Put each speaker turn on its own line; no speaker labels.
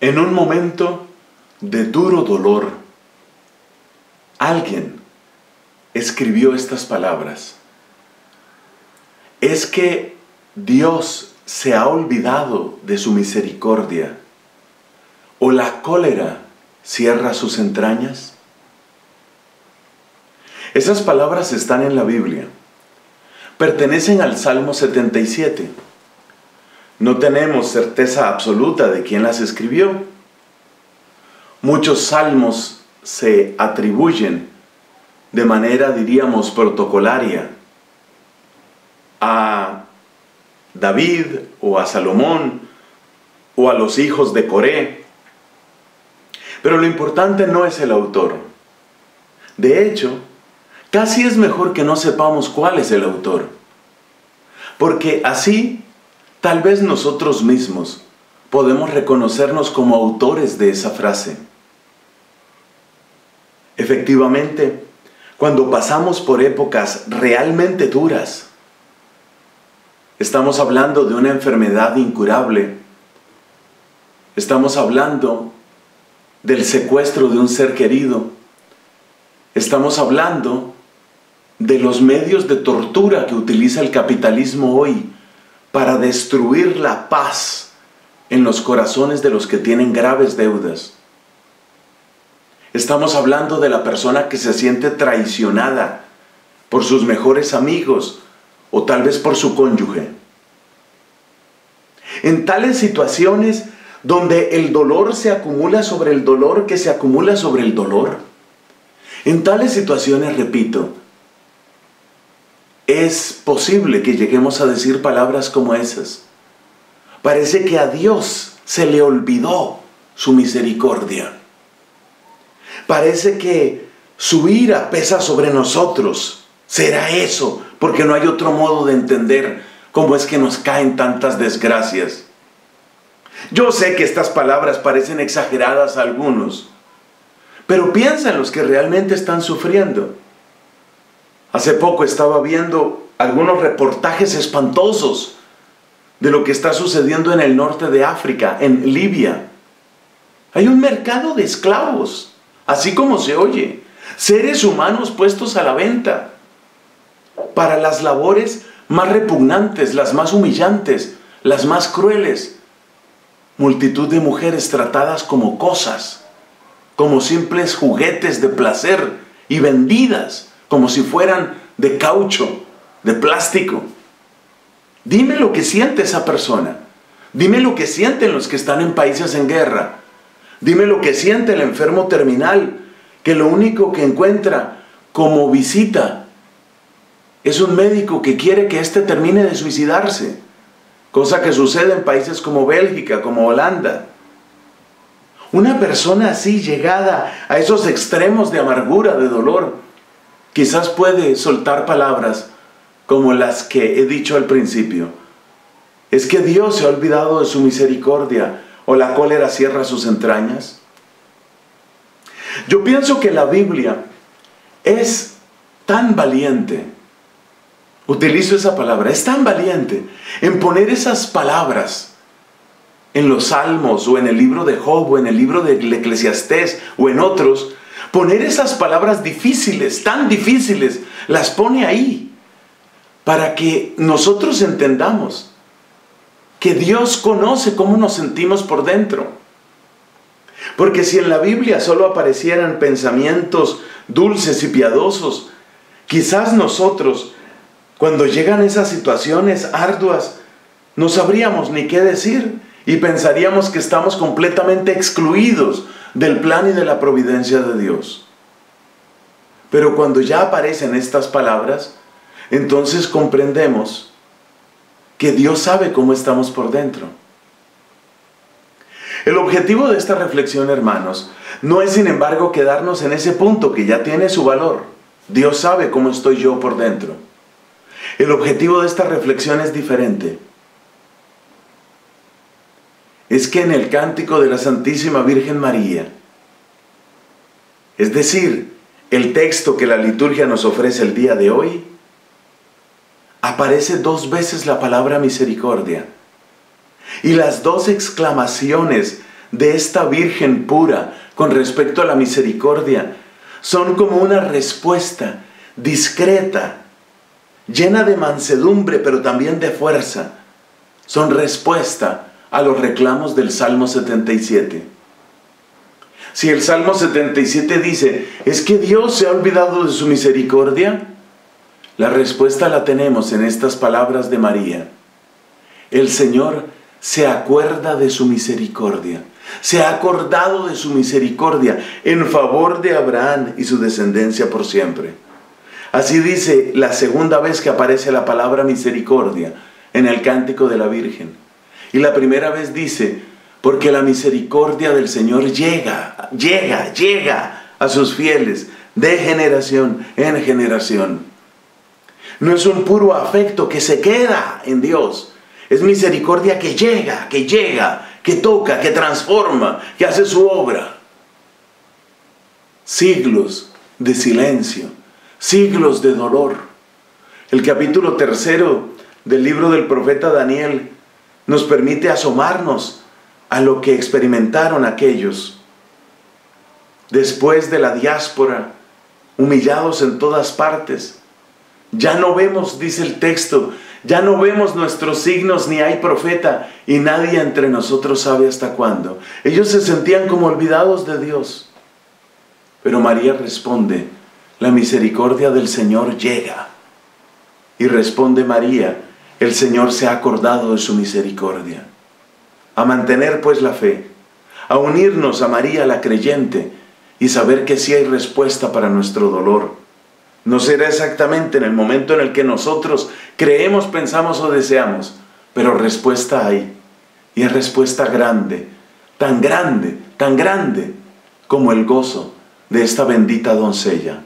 En un momento de duro dolor, alguien escribió estas palabras. Es que Dios se ha olvidado de su misericordia o la cólera cierra sus entrañas. Esas palabras están en la Biblia. Pertenecen al Salmo 77. No tenemos certeza absoluta de quién las escribió. Muchos salmos se atribuyen de manera, diríamos, protocolaria a David o a Salomón o a los hijos de Coré. Pero lo importante no es el autor. De hecho, casi es mejor que no sepamos cuál es el autor. Porque así, tal vez nosotros mismos podemos reconocernos como autores de esa frase. Efectivamente, cuando pasamos por épocas realmente duras, estamos hablando de una enfermedad incurable, estamos hablando del secuestro de un ser querido, estamos hablando de los medios de tortura que utiliza el capitalismo hoy para destruir la paz en los corazones de los que tienen graves deudas. Estamos hablando de la persona que se siente traicionada por sus mejores amigos o tal vez por su cónyuge. En tales situaciones donde el dolor se acumula sobre el dolor que se acumula sobre el dolor, en tales situaciones, repito, es posible que lleguemos a decir palabras como esas. Parece que a Dios se le olvidó su misericordia. Parece que su ira pesa sobre nosotros. ¿Será eso? Porque no hay otro modo de entender cómo es que nos caen tantas desgracias. Yo sé que estas palabras parecen exageradas a algunos, pero piensa en los que realmente están sufriendo. Hace poco estaba viendo algunos reportajes espantosos de lo que está sucediendo en el norte de África, en Libia. Hay un mercado de esclavos así como se oye, seres humanos puestos a la venta para las labores más repugnantes, las más humillantes, las más crueles. Multitud de mujeres tratadas como cosas, como simples juguetes de placer y vendidas como si fueran de caucho, de plástico. Dime lo que siente esa persona. Dime lo que sienten los que están en países en guerra. Dime lo que siente el enfermo terminal, que lo único que encuentra como visita es un médico que quiere que éste termine de suicidarse, cosa que sucede en países como Bélgica, como Holanda. Una persona así llegada a esos extremos de amargura, de dolor, quizás puede soltar palabras como las que he dicho al principio. Es que Dios se ha olvidado de su misericordia o la cólera cierra sus entrañas? Yo pienso que la Biblia es tan valiente, utilizo esa palabra, es tan valiente en poner esas palabras en los salmos o en el libro de Job o en el libro de Eclesiastés o en otros, poner esas palabras difíciles, tan difíciles, las pone ahí para que nosotros entendamos que Dios conoce cómo nos sentimos por dentro. Porque si en la Biblia solo aparecieran pensamientos dulces y piadosos, quizás nosotros, cuando llegan esas situaciones arduas, no sabríamos ni qué decir y pensaríamos que estamos completamente excluidos del plan y de la providencia de Dios. Pero cuando ya aparecen estas palabras, entonces comprendemos que Dios sabe cómo estamos por dentro. El objetivo de esta reflexión, hermanos, no es sin embargo quedarnos en ese punto que ya tiene su valor. Dios sabe cómo estoy yo por dentro. El objetivo de esta reflexión es diferente. Es que en el cántico de la Santísima Virgen María, es decir, el texto que la liturgia nos ofrece el día de hoy, aparece dos veces la palabra misericordia. Y las dos exclamaciones de esta Virgen pura con respecto a la misericordia son como una respuesta discreta, llena de mansedumbre, pero también de fuerza. Son respuesta a los reclamos del Salmo 77. Si el Salmo 77 dice, ¿es que Dios se ha olvidado de su misericordia? La respuesta la tenemos en estas palabras de María. El Señor se acuerda de su misericordia. Se ha acordado de su misericordia en favor de Abraham y su descendencia por siempre. Así dice la segunda vez que aparece la palabra misericordia en el cántico de la Virgen. Y la primera vez dice, porque la misericordia del Señor llega, llega, llega a sus fieles de generación en generación. No es un puro afecto que se queda en Dios, es misericordia que llega, que llega, que toca, que transforma, que hace su obra. Siglos de silencio, siglos de dolor. El capítulo tercero del libro del profeta Daniel nos permite asomarnos a lo que experimentaron aquellos después de la diáspora, humillados en todas partes. Ya no vemos, dice el texto, ya no vemos nuestros signos ni hay profeta y nadie entre nosotros sabe hasta cuándo. Ellos se sentían como olvidados de Dios. Pero María responde, la misericordia del Señor llega. Y responde María, el Señor se ha acordado de su misericordia. A mantener pues la fe, a unirnos a María la creyente y saber que sí hay respuesta para nuestro dolor no será exactamente en el momento en el que nosotros creemos, pensamos o deseamos, pero respuesta hay. Y es respuesta grande, tan grande, tan grande como el gozo de esta bendita doncella.